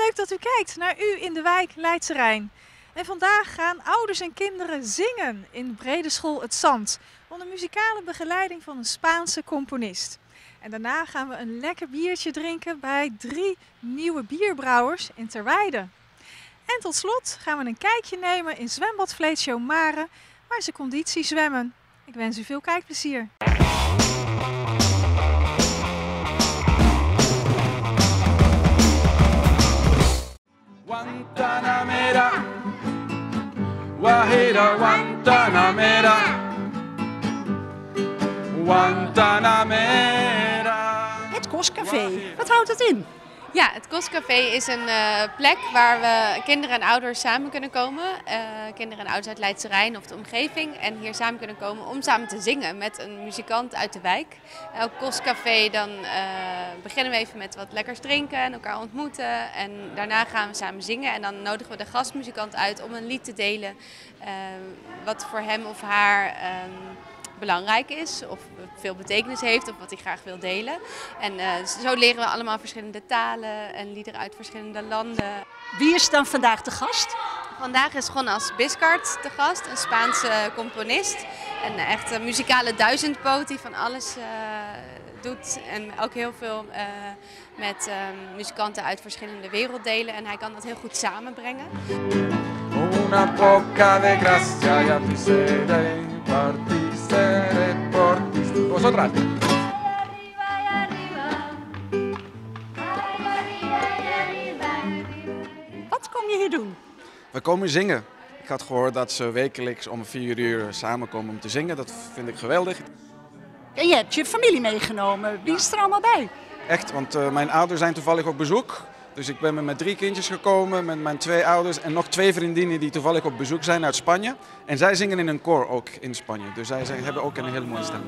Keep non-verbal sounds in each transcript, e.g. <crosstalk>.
tijd naar u in de wijk Leidse Rijn. En vandaag gaan ouders en kinderen zingen in Brede School Het Zand. Onder muzikale begeleiding van een Spaanse componist. En daarna gaan we een lekker biertje drinken bij drie nieuwe bierbrouwers in Terweide. En tot slot gaan we een kijkje nemen in zwembad Vleetshow Mare, waar ze conditie zwemmen. Ik wens u veel kijkplezier. Guantanamera, Guajira, Guantanamera, Guantanamera. Het Kostcafé. Wat houdt het in? Ja, het Kostcafé is een eh, plek waar we kinderen en ouders samen kunnen komen. Eh, kinderen en ouders uit Leidse Rijn of de omgeving. En hier samen kunnen komen om samen te zingen met een muzikant uit de wijk. Elk Kostcafé dan eh, beginnen we even met wat lekkers drinken en elkaar ontmoeten. En daarna gaan we samen zingen. En dan nodigen we de gastmuzikant uit om een lied te delen. wat voor hem of haar... Ehm, belangrijk is of veel betekenis heeft of wat hij graag wil delen. En uh, zo leren we allemaal verschillende talen en liederen uit verschillende landen. Wie is dan vandaag de gast? Vandaag is Jonas Biscard de gast, een Spaanse componist. Een echte muzikale duizendpoot die van alles uh, doet en ook heel veel uh, met uh, muzikanten uit verschillende werelddelen. En hij kan dat heel goed samenbrengen. Una poca de gracia ya tu seré partiste portiste. Vosotras. Wat kom je hier doen? We komen zingen. Ik had gehoord dat ze wekelijks om vier uur samenkomen om te zingen. Dat vind ik geweldig. En je hebt je familie meegenomen. Wie is er allemaal bij? Echt, want uh, mijn ouders zijn toevallig op bezoek. Dus ik ben met drie kindjes gekomen, met mijn twee ouders en nog twee vriendinnen die toevallig op bezoek zijn uit Spanje. En zij zingen in een koor ook in Spanje. Dus zij zijn, hebben ook een hele mooie stem.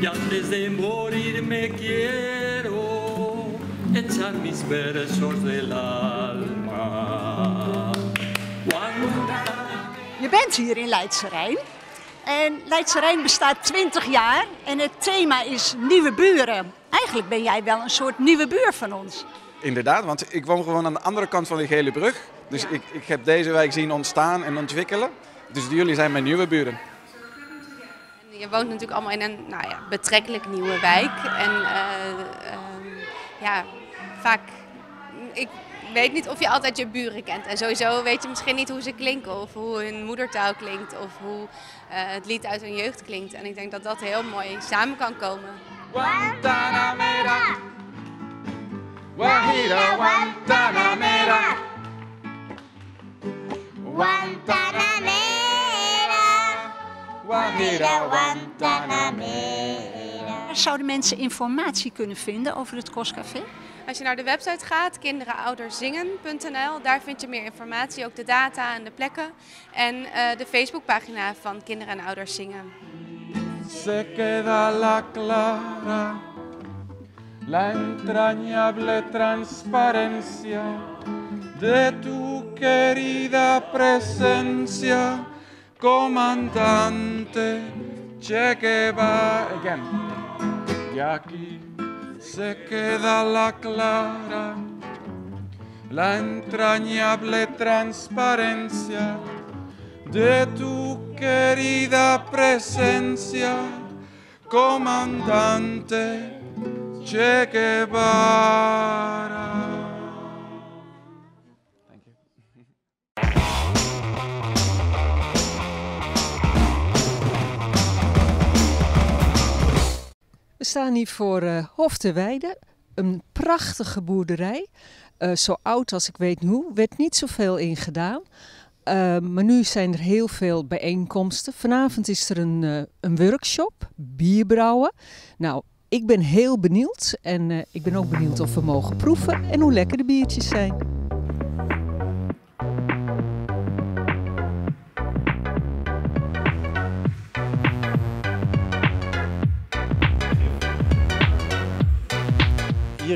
Y antes de morir me quiero echar mis versos del alma. Je bent hier in Leidse Rijn. En Leidse Rijn bestaat 20 jaar en het thema is nieuwe buren. Eigenlijk ben jij wel een soort nieuwe buur van ons. Inderdaad, want ik woon gewoon aan de andere kant van de Gele Brug. Dus ik, ik heb deze wijk zien ontstaan en ontwikkelen. Dus jullie zijn mijn nieuwe buren. Je woont natuurlijk allemaal in een nou ja, betrekkelijk nieuwe wijk. En uh, uh, ja, vaak. Ik weet niet of je altijd je buren kent. En sowieso weet je misschien niet hoe ze klinken. Of hoe hun moedertaal klinkt. Of hoe uh, het lied uit hun jeugd klinkt. En ik denk dat dat heel mooi samen kan komen. Guantanamera. Zouden mensen informatie kunnen vinden over het Kostcafé? Als je naar de website gaat, kinderenouderzingen.nl, daar vind je meer informatie, ook de data en de plekken. En uh, de Facebookpagina van Kinderen en Ouders Zingen. Se queda la clara. la entrañable transparencia de tu querida presencia, comandante Che Guevara. Again. Y aquí se queda la clara, la entrañable transparencia de tu querida presencia, comandante Che Guevara. We staan hier voor uh, Hof te Weide, een prachtige boerderij. Uh, zo oud als ik weet hoe, werd niet zoveel in gedaan. Uh, maar nu zijn er heel veel bijeenkomsten. Vanavond is er een, een workshop, bierbrouwen. Nou, ik ben heel benieuwd en ik ben ook benieuwd of we mogen proeven en hoe lekker de biertjes zijn.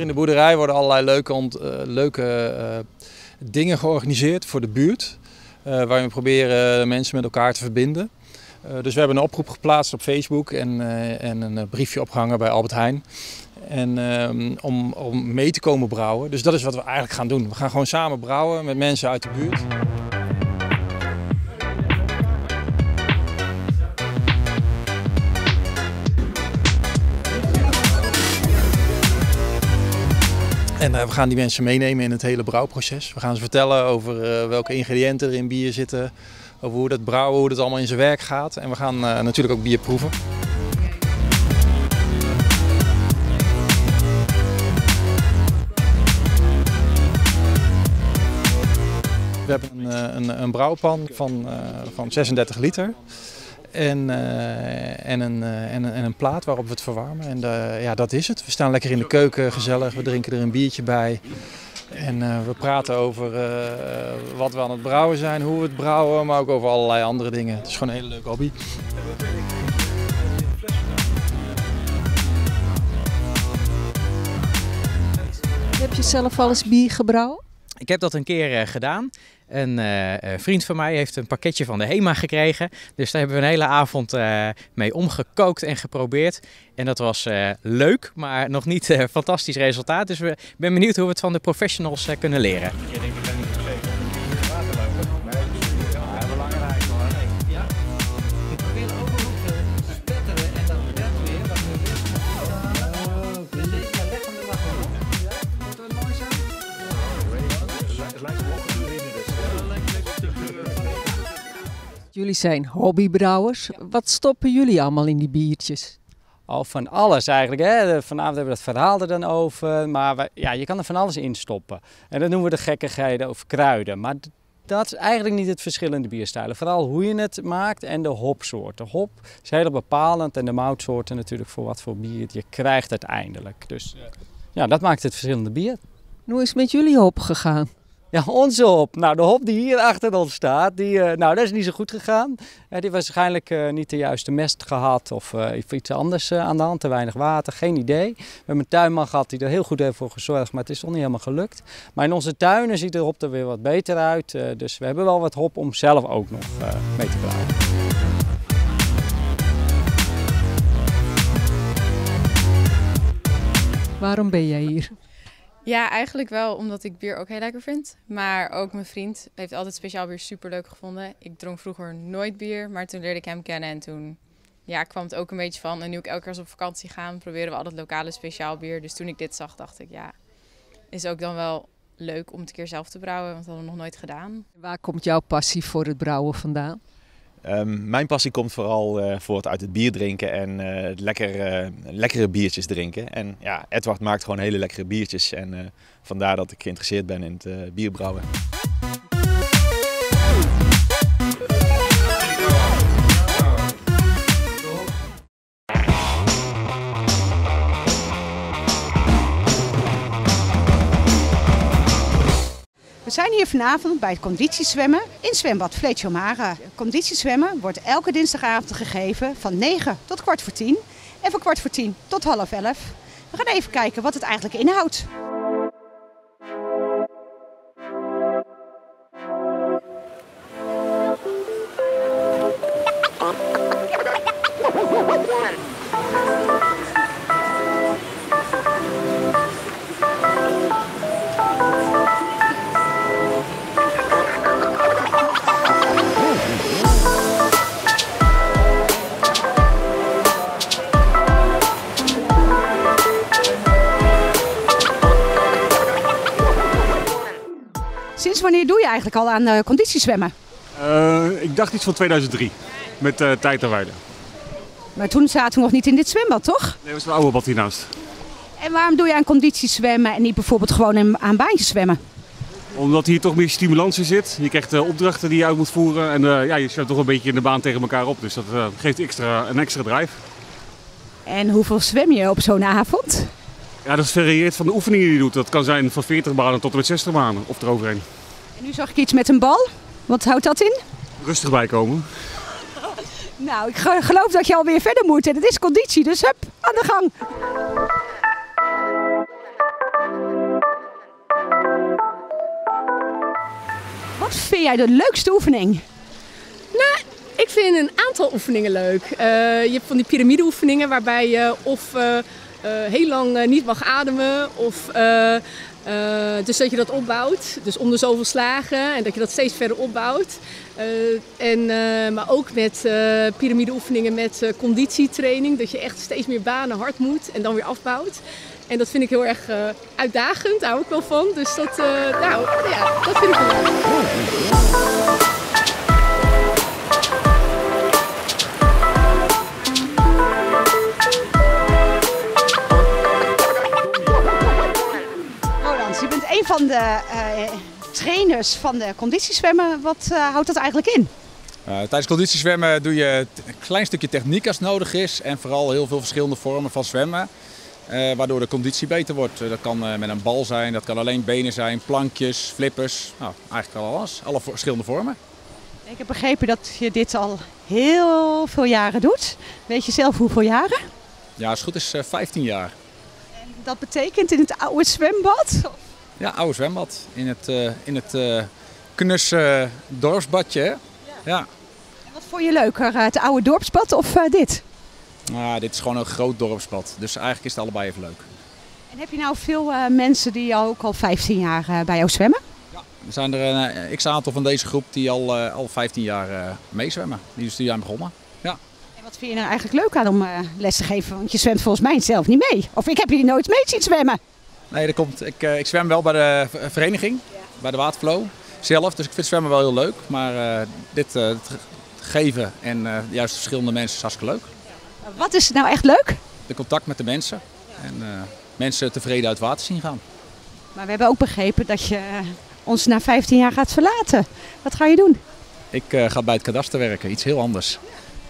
In de boerderij worden allerlei leuke, ont, uh, leuke uh, dingen georganiseerd voor de buurt. waarin we proberen mensen met elkaar te verbinden. Dus we hebben een oproep geplaatst op Facebook en, en een briefje opgehangen bij Albert Heijn. En ehm, om, om mee te komen brouwen. Dus dat is wat we eigenlijk gaan doen. We gaan gewoon samen brouwen met mensen uit de buurt. En uh, we gaan die mensen meenemen in het hele brouwproces. We gaan ze vertellen over uh, welke ingrediënten er in bier zitten. Over hoe dat brouwen, hoe dat allemaal in zijn werk gaat. En we gaan uh, natuurlijk ook bier proeven. We hebben een, een, een brouwpan van, van 36 liter. En, uh, en, een, uh, en, een, en een plaat waarop we het verwarmen. En uh, ja, dat is het. We staan lekker in de keuken, gezellig. We drinken er een biertje bij. En we praten over wat we aan het brouwen zijn, hoe we het brouwen, maar ook over allerlei andere dingen. Het is gewoon een hele leuke hobby. Heb je zelf al eens bier gebrouwen? Ik heb dat een keer gedaan. Een uh, vriend van mij heeft een pakketje van de HEMA gekregen. Dus daar hebben we een hele avond mee omgekookt en geprobeerd. En dat was leuk, maar nog niet fantastisch resultaat. Dus ik ben benieuwd hoe we het van de professionals kunnen leren. Jullie zijn hobbybrouwers. Wat stoppen jullie allemaal in die biertjes? Al van alles eigenlijk. Hè. Vanavond hebben we het verhaal er dan over. Maar we, ja, je kan er van alles in stoppen. En dat noemen we de gekkigheden of kruiden. Maar dat is eigenlijk niet het verschil in de bierstijlen. Vooral hoe je het maakt en de hopsoorten. Hop is heel bepalend en de moutsoorten natuurlijk voor wat voor bier je krijgt uiteindelijk. Dus ja, dat maakt het verschillende bier. Hoe is het met jullie hop gegaan? Ja, onze hop. Nou, de hop die hier achter ons staat, die, uh, nou, dat is niet zo goed gegaan. Uh, die heeft waarschijnlijk uh, niet de juiste mest gehad of iets anders aan de hand. Te weinig water, geen idee. We hebben een tuinman gehad die er heel goed heeft voor gezorgd, maar het is nog niet helemaal gelukt. Maar in onze tuinen ziet de hop er weer wat beter uit. dus we hebben wel wat hop om zelf ook nog mee te brouwen. Waarom ben jij hier? Ja, eigenlijk wel omdat ik bier ook heel lekker vind. Maar ook mijn vriend heeft altijd speciaal bier super leuk gevonden. Ik dronk vroeger nooit bier, maar toen leerde ik hem kennen en toen ja, kwam het ook een beetje van. En nu ik elke keer op vakantie ga, proberen we altijd lokale speciaal bier. Dus toen ik dit zag, dacht ik ja, is ook dan wel leuk om het een keer zelf te brouwen, want dat hadden we nog nooit gedaan. Waar komt jouw passie voor het brouwen vandaan? Um, mijn passie komt vooral uh, voort uit het bier drinken en uh, lekker, uh, lekkere biertjes drinken. En ja, Edward maakt gewoon hele lekkere biertjes en vandaar dat ik geïnteresseerd ben in het bierbrouwen. We zijn hier vanavond bij het conditiezwemmen in zwembad Mara. Conditiezwemmen wordt elke dinsdagavond gegeven van 9 tot kwart voor 10 en van kwart voor 10 tot half 11. We gaan even kijken wat het eigenlijk inhoudt. Doe je eigenlijk al aan uh, conditiezwemmen? Uh, ik dacht iets van 2003, met uh, tijd en weide. Maar toen zaten we nog niet in dit zwembad, toch? Nee, dat is een oude bad hiernaast. En waarom doe je aan conditiezwemmen en niet bijvoorbeeld gewoon in, aan baantjes zwemmen? Omdat hier toch meer stimulans in zit. Je krijgt uh, opdrachten die je uit moet voeren. En uh, ja, je zwemt toch een beetje in de baan tegen elkaar op. Dus dat uh, geeft extra, een extra drive. En hoeveel zwem je op zo'n avond? Ja, dat varieert van de oefeningen die je doet. Dat kan zijn van 40 banen tot en met 60 banen of eroverheen. En nu zag ik iets met een bal. Wat houdt dat in? Rustig bijkomen. Nou, ik geloof dat je alweer verder moet. En het is conditie, dus hup, aan de gang. Wat vind jij de leukste oefening? Nou, ik vind een aantal oefeningen leuk. Uh, je hebt van die piramideoefeningen waarbij je of uh, eh, heel lang eh, niet mag ademen. Of, eh, dus dat je dat opbouwt. Dus om de zoveel slagen en dat je dat steeds verder opbouwt. Eh, en, eh, maar ook met piramideoefeningen met conditietraining. Dat je echt steeds meer banen hard moet en dan weer afbouwt. En dat vind ik heel erg uitdagend, daar hou ik wel van. Dus dat, nou, ja, de eh, trainers van de conditiezwemmen. Wat eh, houdt dat eigenlijk in? Uh, tijdens conditiezwemmen doe je een klein stukje techniek als nodig is. En vooral heel veel verschillende vormen van zwemmen. Uh, waardoor de conditie beter wordt. Uh, dat kan met een bal zijn, dat kan alleen benen zijn, plankjes, flippers. Nou, eigenlijk al alles. Alle verschillende vormen. Ik heb begrepen dat je dit al heel veel jaren doet. Weet je zelf hoeveel jaren? Ja, als het goed is 15 jaar. En dat betekent in het oude zwembad? Ja, oude zwembad. In het, in het knusse dorpsbadje. Ja. ja. En wat vond je leuker, het oude dorpsbad of dit? Nou, dit is gewoon een groot dorpsbad. Dus eigenlijk is het allebei even leuk. En heb je nou veel uh, mensen die ook al 15 jaar uh, bij jou zwemmen? Ja, er zijn er een uh, x-aantal van deze groep die al, al 15 jaar meezwemmen. Die dus die zijn begonnen. Ja. En wat vind je nou eigenlijk leuk aan om les te geven? Want je zwemt volgens mij zelf niet mee. Of ik heb jullie nooit mee zien zwemmen. Nee, dat komt. Ik, ik zwem wel bij de vereniging, ja. bij de Waterflow zelf. Dus ik vind zwemmen wel heel leuk. Maar dit geven en juist verschillende mensen is hartstikke leuk. Wat is nou echt leuk? De contact met de mensen. En mensen tevreden uit water zien gaan. Maar we hebben ook begrepen dat je ons na 15 jaar gaat verlaten. Wat ga je doen? Ik uh, ga bij het kadaster werken, iets heel anders.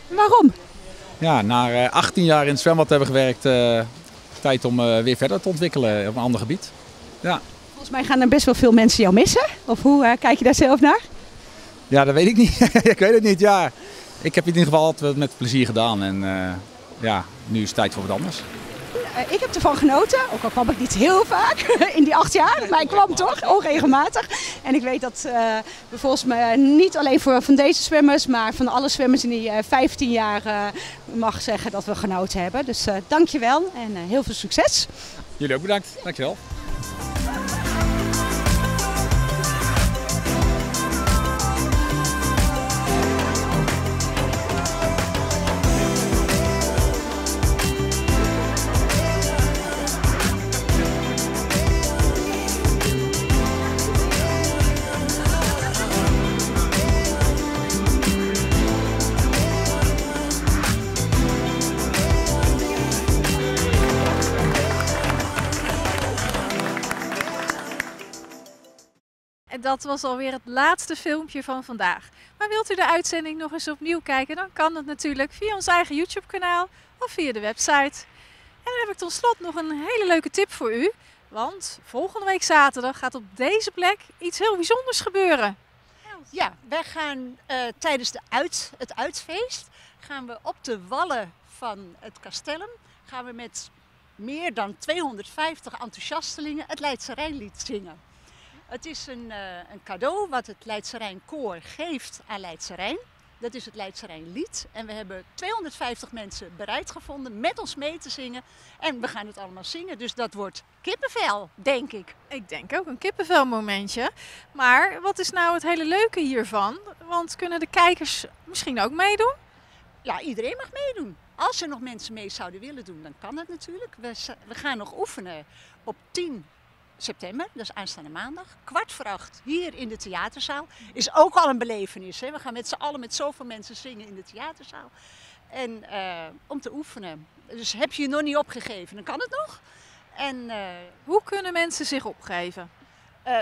Waarom? Ja, na uh, 18 jaar in het zwembad hebben gewerkt, uh, tijd om weer verder te ontwikkelen op een ander gebied. Ja. Volgens mij gaan er best wel veel mensen jou missen. Of hoe kijk je daar zelf naar? Ja, dat weet ik niet. <laughs> ik weet het niet, ja. Ik heb in ieder geval altijd met plezier gedaan en uh, ja, nu is het tijd voor wat anders. Uh, ik heb ervan genoten, ook al kwam ik niet heel vaak <laughs> in die acht jaar, maar ik kwam toch onregelmatig. En ik weet dat uh, we volgens mij niet alleen voor van deze zwemmers, maar van alle zwemmers in die 15 jaar mag zeggen dat we genoten hebben. Dus dankjewel en heel veel succes. Jullie ook bedankt, dankjewel. Dat was alweer het laatste filmpje van vandaag. Maar wilt u de uitzending nog eens opnieuw kijken, dan kan dat natuurlijk via ons eigen YouTube kanaal of via de website. En dan heb ik tot slot nog een hele leuke tip voor u. Want volgende week zaterdag gaat op deze plek iets heel bijzonders gebeuren. Ja, wij gaan uh, tijdens de uit, het uitfeest gaan we op de wallen van het Castellum gaan we met meer dan 250 enthousiastelingen het Leidse Rijnlied zingen. Het is een, uh, een, cadeau wat het Leidse Rijn Koor geeft aan Leidse Rijn. Dat is het Leidse Rijn Lied. En we hebben 250 mensen bereid gevonden met ons mee te zingen. En we gaan het allemaal zingen. Dus dat wordt kippenvel, denk ik. Ik denk ook een kippenvel momentje. Maar wat is nou het hele leuke hiervan? Want kunnen de kijkers misschien ook meedoen? Ja, iedereen mag meedoen. Als er nog mensen mee zouden willen doen, dan kan dat natuurlijk. We, we gaan nog oefenen op 10 september, dat is aanstaande maandag, kwart voor acht, hier in de theaterzaal. Is ook al een belevenis. Hè? We gaan met z'n allen met zoveel mensen zingen in de theaterzaal. En uh, om te oefenen. Dus heb je je nog niet opgegeven, dan kan het nog. En, uh, Hoe kunnen mensen zich opgeven? Uh,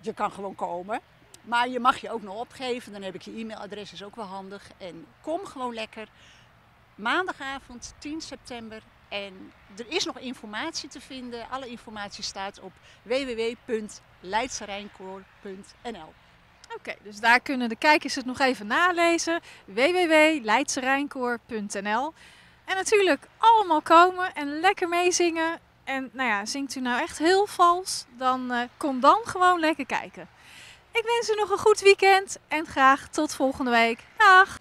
je kan gewoon komen. Maar je mag je ook nog opgeven. Dan heb ik je e-mailadres, is ook wel handig. En kom gewoon lekker. Maandagavond 10 september en er is nog informatie te vinden. Alle informatie staat op www.leidserijnkoor.nl. Oké, dus daar kunnen de kijkers het nog even nalezen. www.leidserijnkoor.nl En natuurlijk allemaal komen en lekker meezingen. En nou ja, zingt u nou echt heel vals, dan uh, kom dan gewoon lekker kijken. Ik wens u nog een goed weekend en graag tot volgende week. Dag!